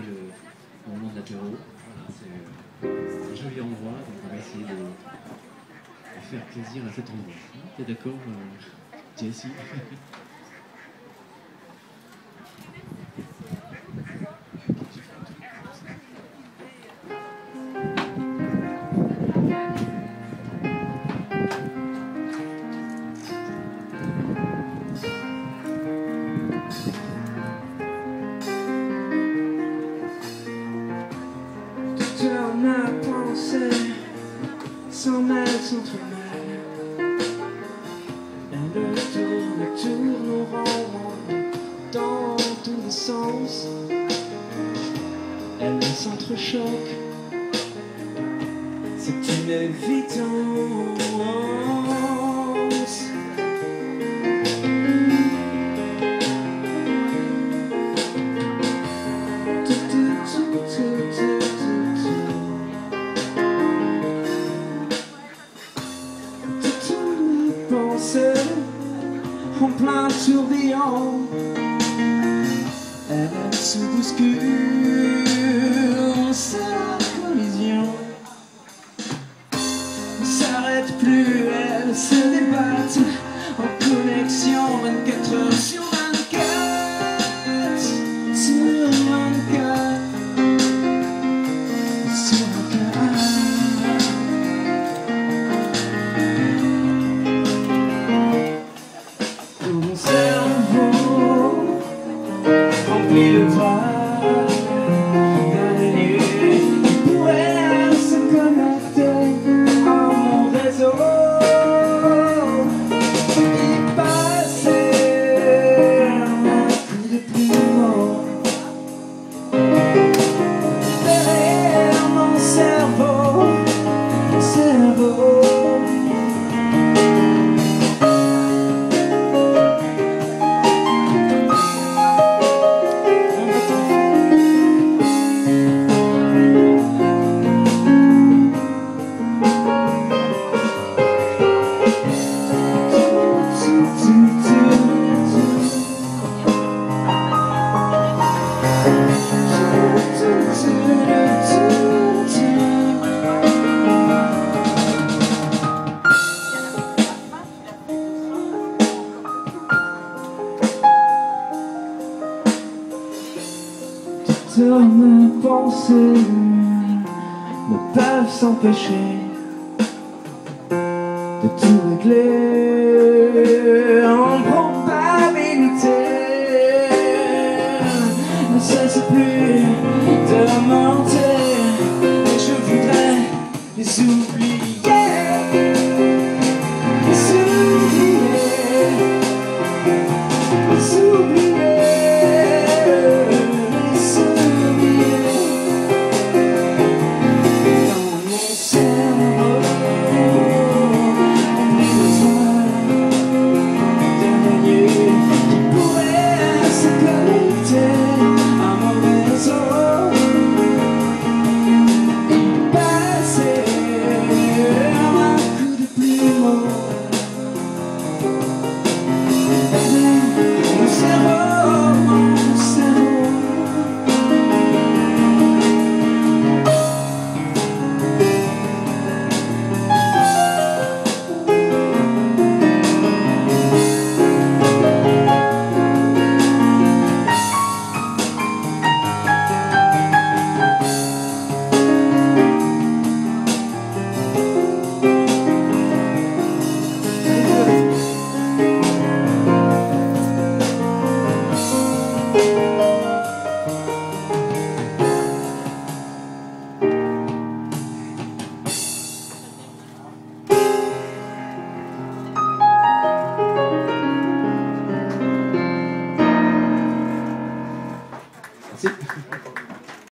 le, moment de c'est un joli endroit, donc on va essayer de, faire plaisir à cet endroit. T'es d'accord, euh, Jessie sens. Elle s'entrechoque, c'est une évidence. en plein tourbillon. and it was girl. Rempli de amateurs de pensée ne peuvent s'empêcher de tout régler en probabilité. Ne cesse plus de mentir et je voudrais les sous.